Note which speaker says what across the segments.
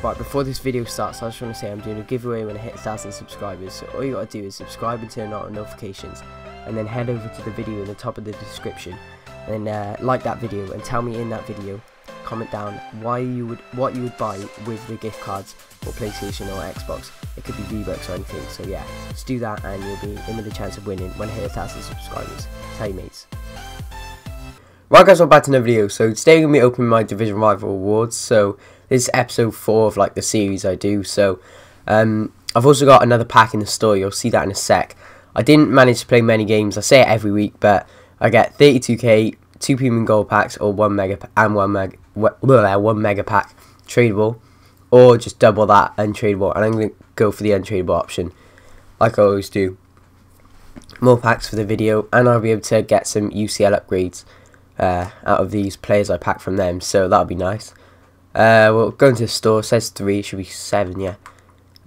Speaker 1: Right, before this video starts, I just want to say I'm doing a giveaway when I hit 1,000 subscribers. So all you got to do is subscribe and turn on notifications, and then head over to the video in the top of the description, and uh, like that video, and tell me in that video, comment down why you would, what you would buy with the gift cards for PlayStation or Xbox. It could be V-Bucks or anything. So yeah, just do that, and you'll be in with a chance of winning when I hit 1,000 subscribers. Tell your mates. Right guys, welcome back to another video. So today I'm going to be opening my Division Rivals Rewards. So this is episode 4 of like the series I do. So um, I've also got another pack in the store. You'll see that in a sec. I didn't manage to play many games. I say it every week, but I get 32k, 2 premium gold packs, or 1 mega and 1 mega, one mega pack tradable. Or just double that untradable. And I'm to go for the untradable option. Like I always do. More packs for the video. And I'll be able to get some UCL upgrades uh, out of these players I pack from them, so that'll be nice. Uh, we'll go into the store, says 3, should be 7, yeah.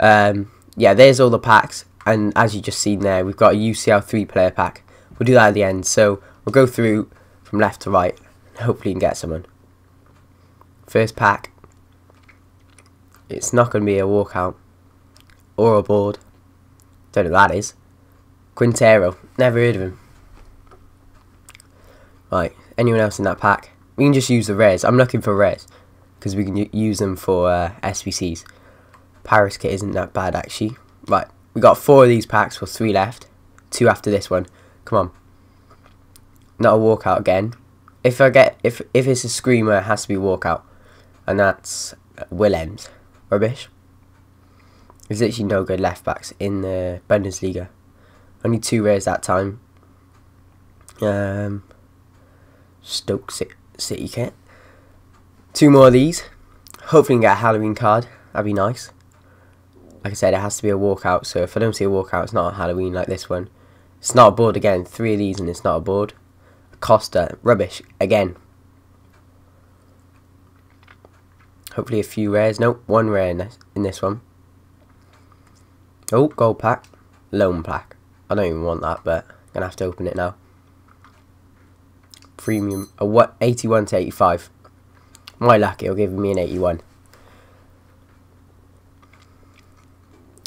Speaker 1: Um, yeah, there's all the packs, and as you just seen there, we've got a UCL 3 player pack. We'll do that at the end, so we'll go through from left to right, hopefully you can get someone. First pack, it's not going to be a walkout, or a board, don't know what that is. Quintero, never heard of him. Right, anyone else in that pack? We can just use the rares. I'm looking for rares because we can use them for uh, SBCs. Paris kit isn't that bad actually. Right, we got four of these packs for three left. Two after this one. Come on. Not a walkout again. If I get if if it's a screamer, it has to be walkout, and that's Willems. Rubbish. There's literally no good left backs in the Bundesliga. Only two rares that time. Um, Stoke City kit. Two more of these. Hopefully get a Halloween card. That'd be nice. Like I said, it has to be a walkout, so if I don't see a walkout, it's not a Halloween like this one. It's not a board again. Three of these and it's not a board. Costa, rubbish, again. Hopefully a few rares. Nope, one rare in this, in this one. Oh, gold pack. Loan pack. I don't even want that, but I'm going to have to open it now premium, a what 81 to 85. My luck, it'll give me an 81.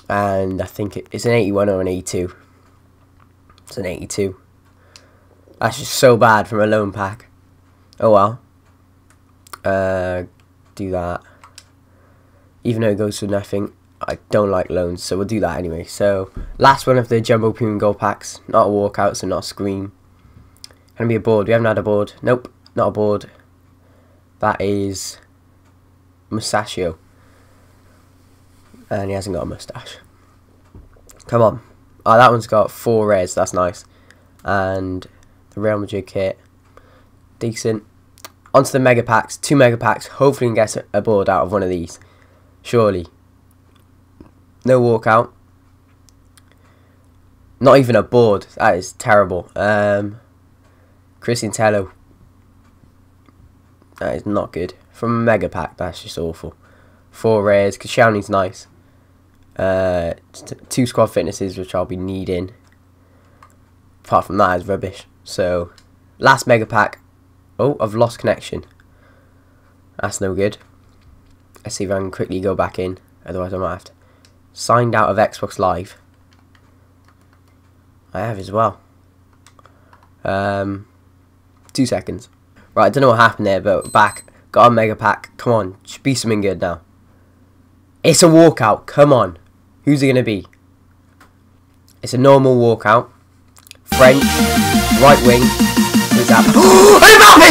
Speaker 1: And I think it's an 81 or an 82. It's an 82. That's just so bad from a loan pack. Oh well. Uh, do that. Even though it goes for nothing, I don't like loans, so we'll do that anyway. So, last one of the Jumbo Premium Gold Packs. Not a walkout, so not a scream. Gonna be a board. We haven't had a board. Nope, not a board. That is Mustachio. And he hasn't got a mustache. Come on. Oh, that one's got four rares. That's nice. And the Real Madrid kit. Decent. Onto the mega packs. Two mega packs. Hopefully we can get a board out of one of these. Surely. No walkout. Not even a board. That is terrible. Um, Cristian Tello. That is not good. From a mega pack, that's just awful. Four rares. Koscielny's nice. Uh, two squad fitnesses, which I'll be needing. Apart from that, is rubbish. So, last mega pack. Oh, I've lost connection. That's no good. Let's see if I can quickly go back in. Otherwise, I might have to. Signed out of Xbox Live. I have as well. Um, Two seconds. Right, I don't know what happened there, but back. Got a mega pack. Come on, should be something good now. It's a walkout. Come on. Who's it going to be? It's a normal walkout. French. Right wing. Who's that? Mbappe!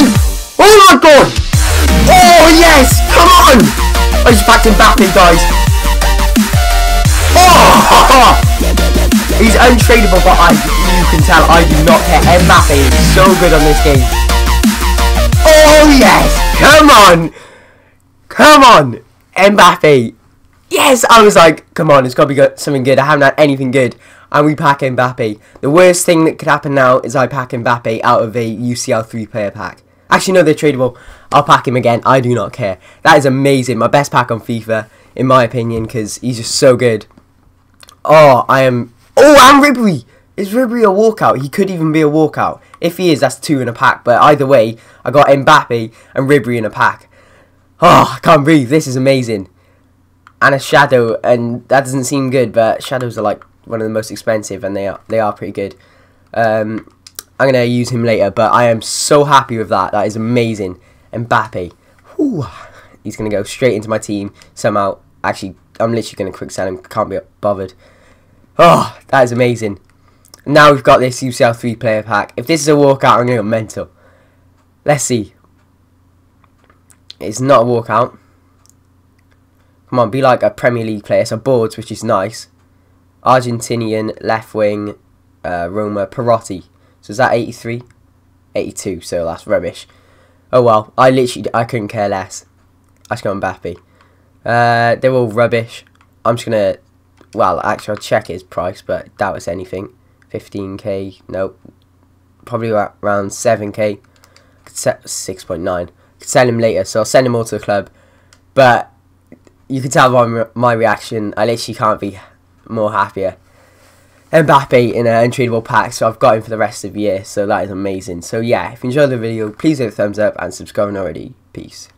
Speaker 1: Oh my god! Oh yes! Come on! I just packed Mbappe, guys. Oh! He's untradeable, but I, you can tell I do not care. Mbappe is so good on this game. Oh yes! Come on! Come on! Mbappe! Yes! I was like, come on, it's got to be something good. I haven't had anything good. And we pack Mbappe. The worst thing that could happen now is I pack Mbappe out of a UCL 3 player pack. Actually, no, they're tradable. I'll pack him again. I do not care. That is amazing. My best pack on FIFA, in my opinion, because he's just so good. Oh, I am Oh, and Ribery! Is Ribery a walkout? He could even be a walkout. If he is, that's two in a pack. But either way, I got Mbappe and Ribery in a pack. Oh, I can't breathe. This is amazing. and a shadow, and that doesn't seem good, but shadows are like one of the most expensive, and they are they are pretty good. Um, I'm gonna use him later, but I am so happy with that. That is amazing. Mbappe, Whew. he's gonna go straight into my team somehow. Actually, I'm literally gonna quick sell him. Can't be bothered. Oh, that is amazing. Now we've got this UCL three player pack. If this is a walkout, I'm gonna go mental. Let's see. It's not a walkout. Come on, be like a Premier League player. So boards, which is nice. Argentinian left wing, uh, Roma Perotti. So is that 83? 82, so that's rubbish. Oh well, I literally, I couldn't care less. I just got Mbappe. Uh, they're all rubbish. I'm just going to, well, actually I'll check his price, but doubt it's anything. 15k, nope. Probably around 7k. 6.9. Could sell him later, so I'll send him all to the club. But you can tell by my reaction, I literally can't be more happier. Mbappe in an untradeable pack, so I've got him for the rest of the year, so that is amazing. So yeah, if you enjoyed the video, please hit a thumbs up and subscribe already. Peace.